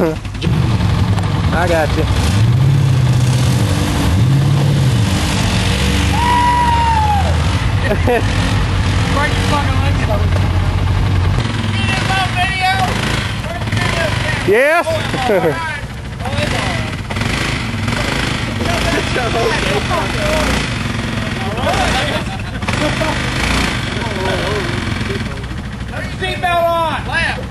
I got you. Break your fucking legs. You did my video? Where's the video? Yes. Seatbelt on. Left.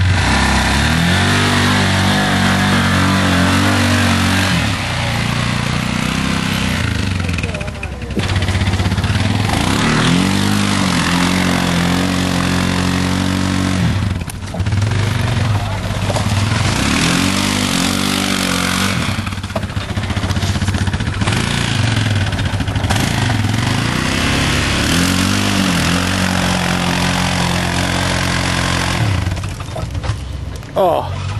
哦。